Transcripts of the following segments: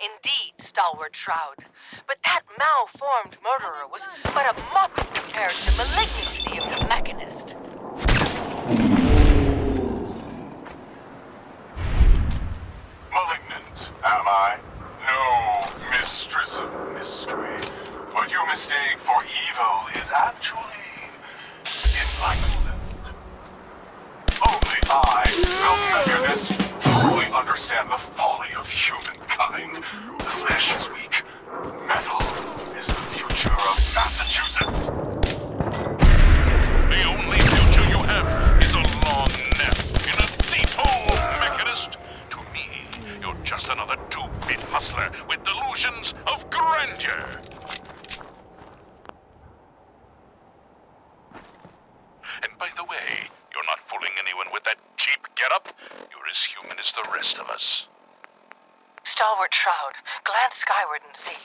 Indeed, Stalwart Shroud. But that malformed murderer was but a muppet compared to the malignancy of the Mechanist. Malignant, am I? No, mistress of mystery. What you mistake for evil is actually enlightenment. Only I, the Mechanist, cheap getup. You're as human as the rest of us. Stalwart Shroud, glance skyward and see.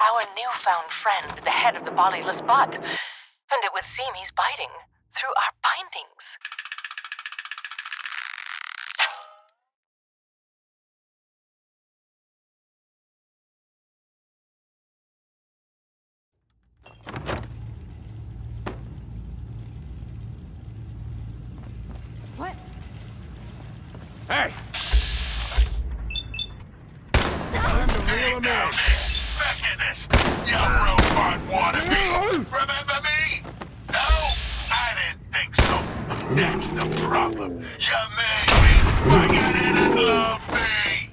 Our newfound friend, the head of the bodiless bot. And it would seem he's biting through our bindings. What? Hey! Mechanist! You robot wannabe! Remember me? No? I didn't think so. That's the problem. You made me forget it and love me!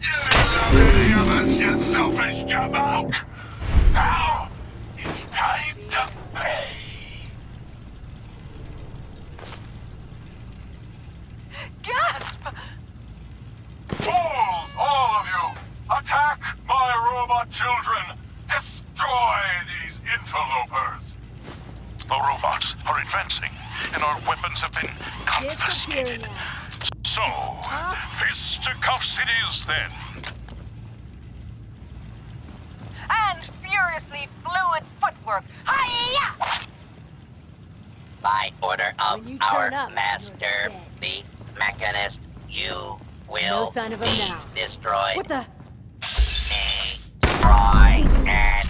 You didn't love any of us, you selfish jamoke! Now, it's time to pay. Gasp! Fools, all of you! Attack my robot children! Destroy these interlopers! The robots are advancing, and our weapons have been Disappear confiscated. now. So, fisticuffs it is then. And furiously fluid footwork. Hiya! By order of you our up, master, the Mechanist, you will No sign of be now. destroyed. What the? Destroy and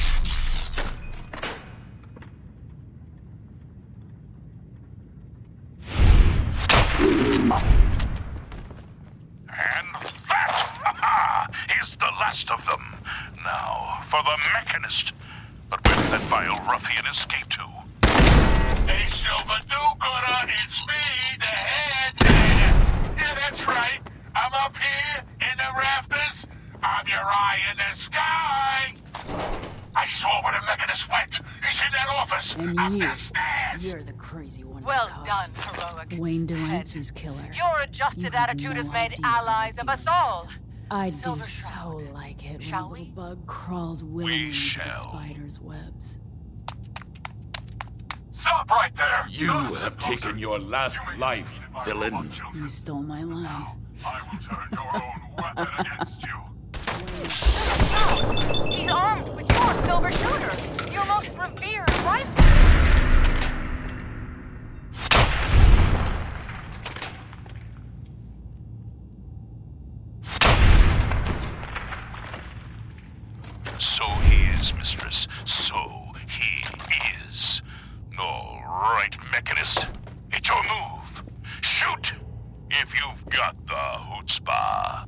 And that is the last of them. Now, for the Mechanist. But where did that vile ruffian escape to? A Silver Do-Gooder, it's me, the head. Yeah, yeah, that's right. I'm up here in the rafters. I'm your eye in the sky. I saw where the Mechanist went. He's in that office. And up you, the stairs. you're the crazy one. Well done, heroic. Wayne head. Delancey's killer. Your adjusted have attitude has made allies of us all. I do so like it when a little we? bug crawls willingly into the spider's webs. Stop right there. You Those have taken your last You life, villain. You stole my line. Now, I will turn your own weapon against you. He's armed with your silver shooter, your most revered rifle. So he is, mistress. So he is. All right, Mechanist. It's your move. Shoot! If you've got the chutzpah.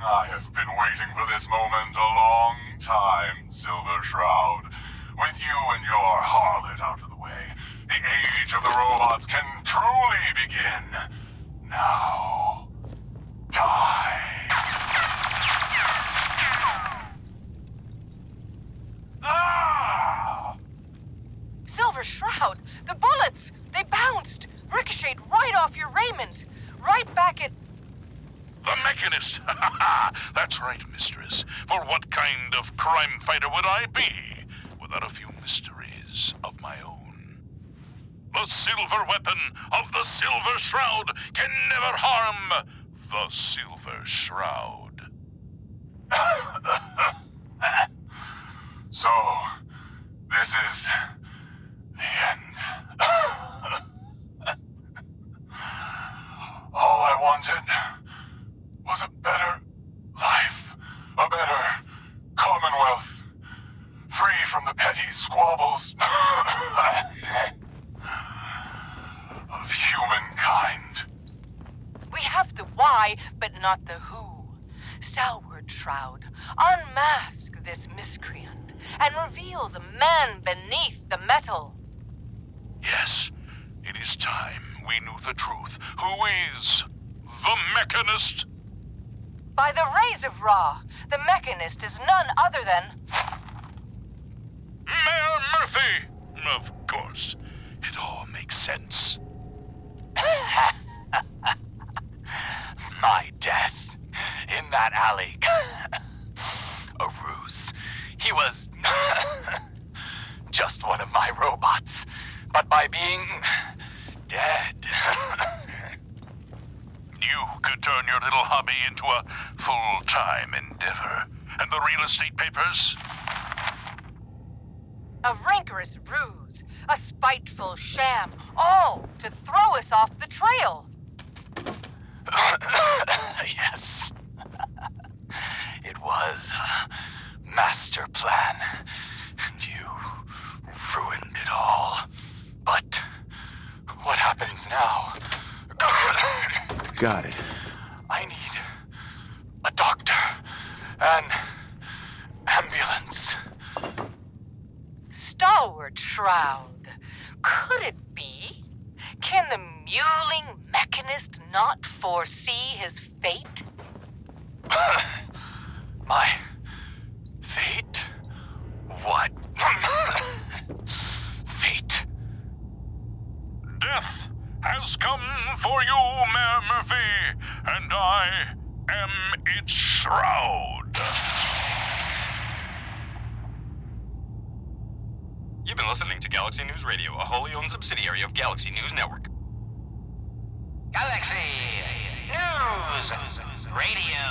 I have been waiting for this moment a long Silver Shroud. With you and your harlot out of the way, the age of the robots can truly begin. Now, die. Ah! Silver Shroud, the bullets, they bounced, ricocheted right off your raiment, right back at. The Mechanist! That's right, mistress. For what kind of crime fighter would I be without a few mysteries of my own? The silver weapon of the Silver Shroud can never harm the Silver Shroud. so, This is the end. All I wanted was a better life, a better commonwealth, free from the petty squabbles of humankind. We have the why, but not the who. Stalwart Shroud, unmask this miscreant and reveal the man beneath the metal. Yes, it is time we knew the truth. Who is the Mechanist? By the rays of Ra, the Mechanist is none other than. Mayor Murphy! Of course. It all makes sense. My death in that alley. A ruse. He was just one of my robots. But by being dead. You turn your little hobby into a full time endeavor. And the real estate papers? A rancorous ruse, a spiteful sham, all to throw us off the trail. yes. It was a master plan. And you ruined it all. But what happens now? Got it. I need a doctor. An ambulance. Stalwart Shroud. Could it be? Can the mewling mechanist not foresee his fate? My fate? What? fate? Death has come for you, Mayor Murphy, and I am its shroud. You've been listening to Galaxy News Radio, a wholly owned subsidiary of Galaxy News Network. Galaxy News Radio.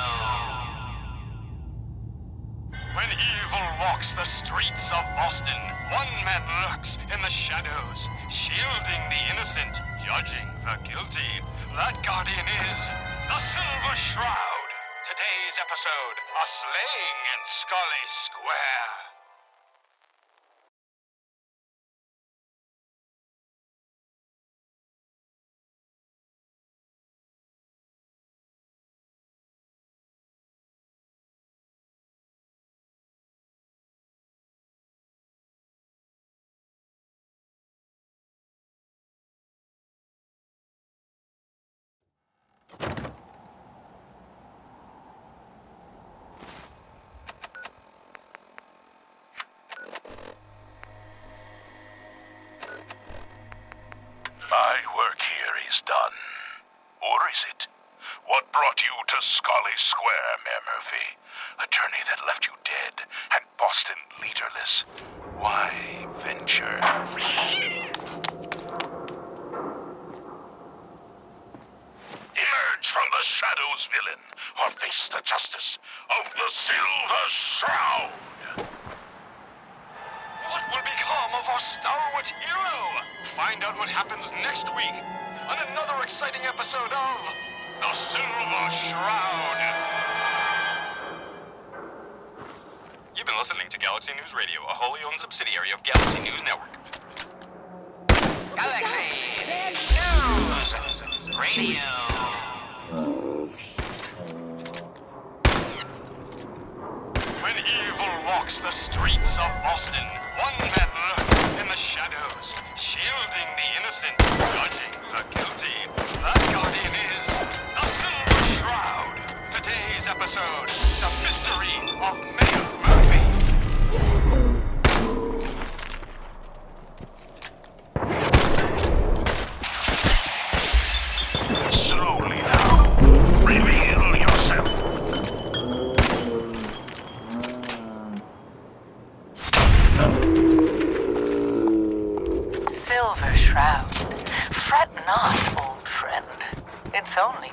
When evil walks the streets of Boston, one man lurks in the shadows, shielding the innocent, judging the guilty. That guardian is the Silver Shroud. Today's episode, a slaying in Scollay Square. Is done. Or is it? What brought you to Scollay Square, Mayor Murphy? A journey that left you dead and Boston leaderless. Why venture? Emerge from the shadows, villain, or face the justice of the Silver Shroud! What will become of our stalwart hero? Find out what happens next week on another exciting episode of The Silver Shroud. You've been listening to Galaxy News Radio, a wholly owned subsidiary of Galaxy News Network. Galaxy News Radio. When evil walks the streets of Boston, one man lurks in the shadows, shielding the innocent, judging the guilty. Guardian is the Silver Shroud. Today's episode, the mystery of minutes only.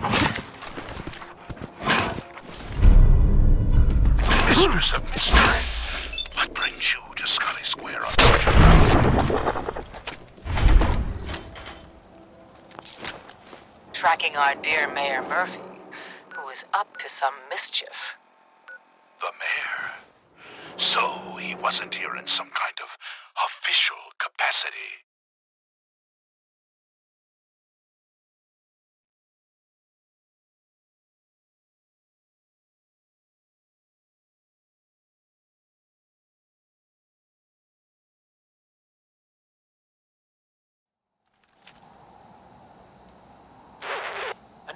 Mistress of mystery, what brings you to Scollay Square on Georgia Tracking our dear Mayor Murphy, who is up to some mischief. The mayor? So he wasn't here in some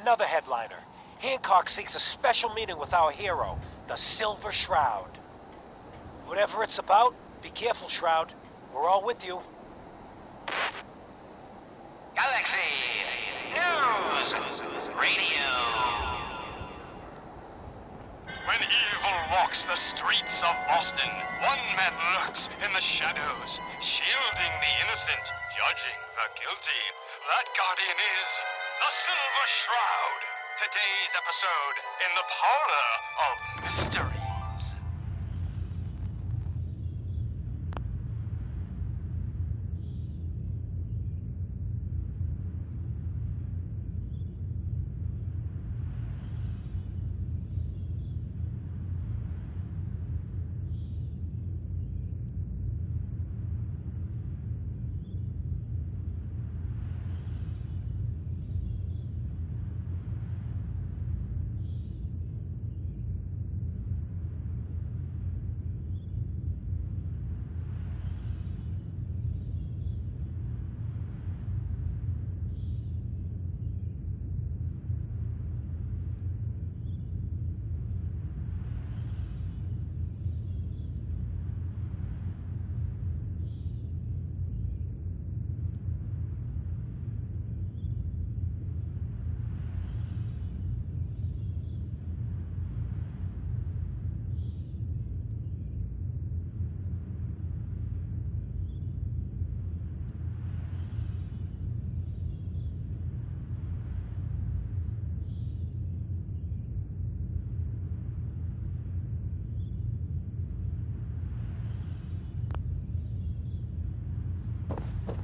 Another headliner. Hancock seeks a special meeting with our hero, the Silver Shroud. Whatever it's about, be careful, Shroud. We're all with you. Galaxy News Radio. When evil walks the streets of Boston, one man lurks in the shadows, shielding the innocent, judging the guilty. That guardian is the Silver Shroud. Today's episode in the Parlor of Mysteries.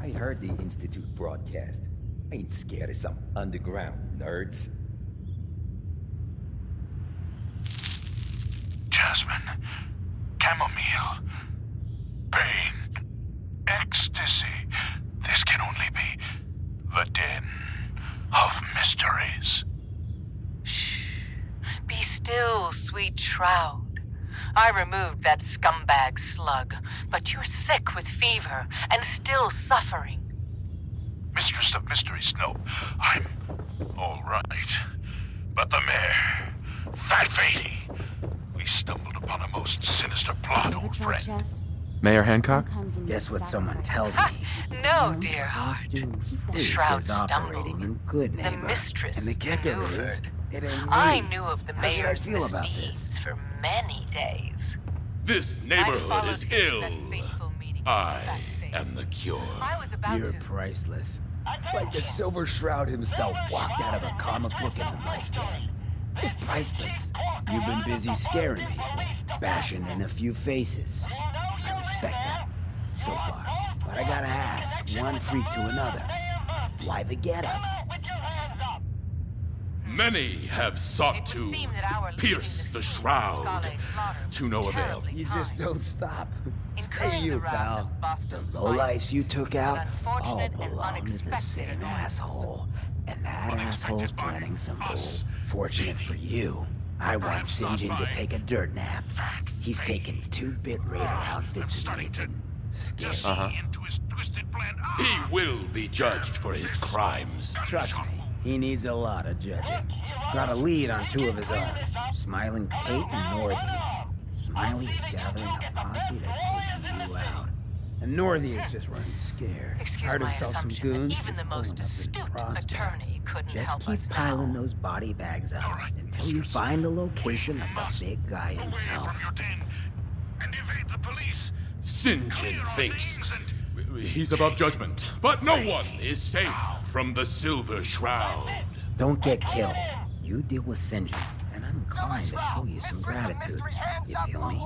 I heard the Institute broadcast. I ain't scared of some underground nerds. Jasmine, chamomile, pain, ecstasy. This can only be the den of mysteries. Shh. Be still, sweet Shroud. I removed that scumbag slug, but you're sick with fever and still suffering. Mistress of Mysteries, no. I'm all right. But the mayor, Fat Fady, we stumbled upon a most sinister plot, old friend. Mayor Hancock? Guess what someone tells me? No, dear heart. Costume The shroud is operating stumbled. in good The mistress and the kicker is, it ain't me. I knew of the How should I mayor's feel about misdeeds for many days. This neighborhood is ill. that fateful meeting with I am the cure. I was about You're to. priceless. Like the Silver Shroud himself walked out of a comic book in the night den. Just priceless. You've been busy scaring people, bashing in a few faces. I respect that, so far. But I gotta ask, one freak to another. Why the getup? Many have sought to seem that our pierce the shroud to no avail. You just don't stop. Stay Incurring you, pal. of The lowlifes you took out all unfortunate and belong to the same asshole. And that asshole's planning some bull. Fortunate for you, I want Sinjin to take a dirt nap. He's taken two-bit radar outfits and making scary. Uh-huh. Into his twisted plan. He will be judged for his crimes. Trust me, he needs a lot of judging. Got a lead on two of his own, Smiling Kate and Northy. Smiley is gathering a posse to take you out. And Northy is just running scared. Excuse Hired himself some goons. even the most pulling up in astute attorney couldn't Just help keep us piling now. those body bags up All right, until you mistress. find the location of the big guy Away himself. from your den and evade the police. Sinjin thinks he's above judgment, but no one is safe from the Silver Shroud. Don't get killed. You deal with Sinjin, and I'm inclined to show you some gratitude. You feel me?